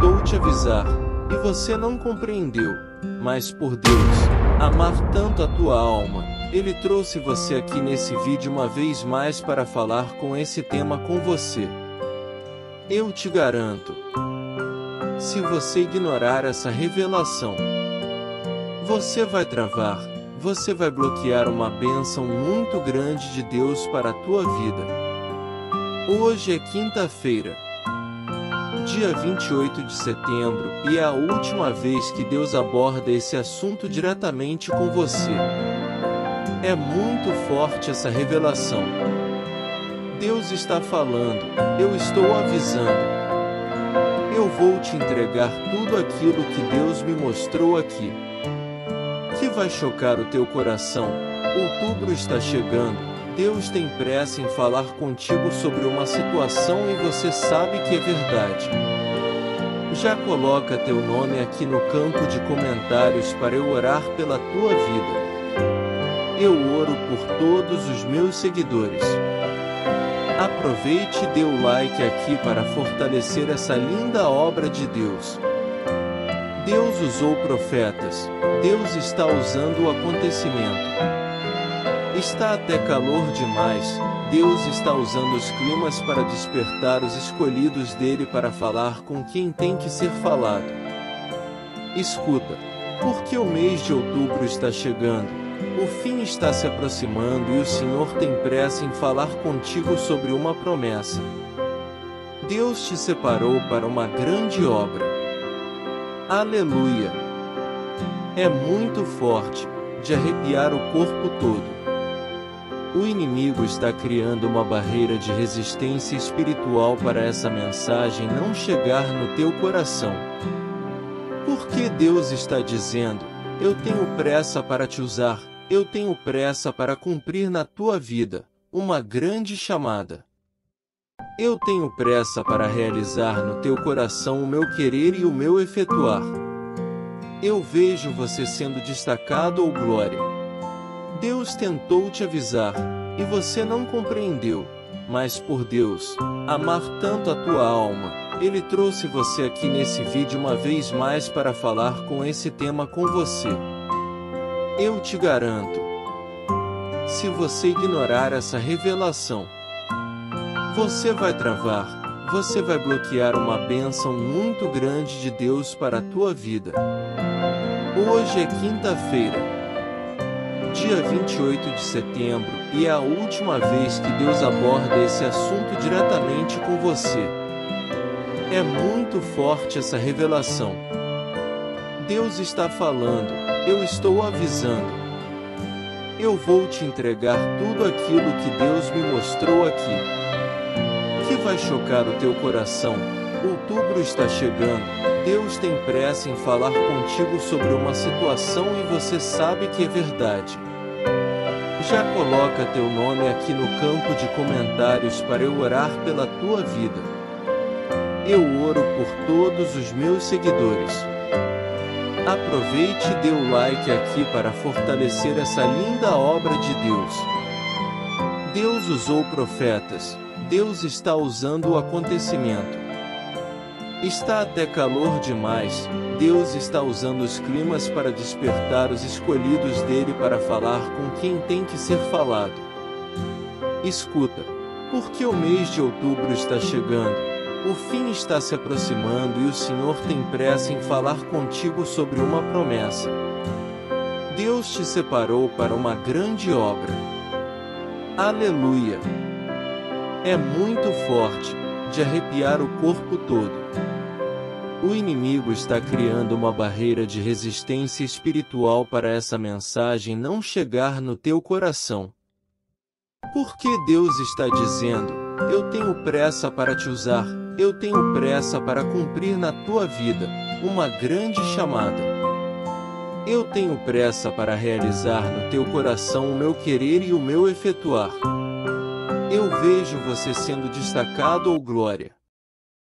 tentou te avisar, e você não compreendeu. Mas por Deus, amar tanto a tua alma, Ele trouxe você aqui nesse vídeo uma vez mais para falar com esse tema com você. Eu te garanto. Se você ignorar essa revelação, você vai travar, você vai bloquear uma bênção muito grande de Deus para a tua vida. Hoje é quinta-feira dia 28 de setembro, e é a última vez que Deus aborda esse assunto diretamente com você. É muito forte essa revelação. Deus está falando, eu estou avisando. Eu vou te entregar tudo aquilo que Deus me mostrou aqui. Que vai chocar o teu coração. Outubro está chegando, Deus tem pressa em falar contigo sobre uma situação e você sabe que é verdade. Já coloca teu nome aqui no campo de comentários para eu orar pela tua vida. Eu oro por todos os meus seguidores. Aproveite e dê o like aqui para fortalecer essa linda obra de Deus. Deus usou profetas, Deus está usando o acontecimento. Está até calor demais. Deus está usando os climas para despertar os escolhidos dele para falar com quem tem que ser falado. Escuta, porque o mês de outubro está chegando, o fim está se aproximando e o Senhor tem pressa em falar contigo sobre uma promessa. Deus te separou para uma grande obra. Aleluia! É muito forte, de arrepiar o corpo todo. O inimigo está criando uma barreira de resistência espiritual para essa mensagem não chegar no teu coração. Porque Deus está dizendo: Eu tenho pressa para te usar, eu tenho pressa para cumprir na tua vida uma grande chamada. Eu tenho pressa para realizar no teu coração o meu querer e o meu efetuar. Eu vejo você sendo destacado ou glória. Deus tentou te avisar, e você não compreendeu. Mas por Deus, amar tanto a tua alma, Ele trouxe você aqui nesse vídeo uma vez mais para falar com esse tema com você. Eu te garanto. Se você ignorar essa revelação, você vai travar, você vai bloquear uma bênção muito grande de Deus para a tua vida. Hoje é quinta-feira dia 28 de setembro, e é a última vez que Deus aborda esse assunto diretamente com você. É muito forte essa revelação. Deus está falando, eu estou avisando. Eu vou te entregar tudo aquilo que Deus me mostrou aqui. Que vai chocar o teu coração. Outubro está chegando. Deus tem pressa em falar contigo sobre uma situação e você sabe que é verdade. Já coloca teu nome aqui no campo de comentários para eu orar pela tua vida. Eu oro por todos os meus seguidores. Aproveite e dê o like aqui para fortalecer essa linda obra de Deus. Deus usou profetas, Deus está usando o acontecimento. Está até calor demais. Deus está usando os climas para despertar os escolhidos dele para falar com quem tem que ser falado. Escuta, porque o mês de outubro está chegando, o fim está se aproximando e o Senhor tem pressa em falar contigo sobre uma promessa. Deus te separou para uma grande obra. Aleluia! É muito forte, de arrepiar o corpo todo. O inimigo está criando uma barreira de resistência espiritual para essa mensagem não chegar no teu coração. Porque Deus está dizendo: Eu tenho pressa para te usar, eu tenho pressa para cumprir na tua vida uma grande chamada. Eu tenho pressa para realizar no teu coração o meu querer e o meu efetuar. Eu vejo você sendo destacado ou glória.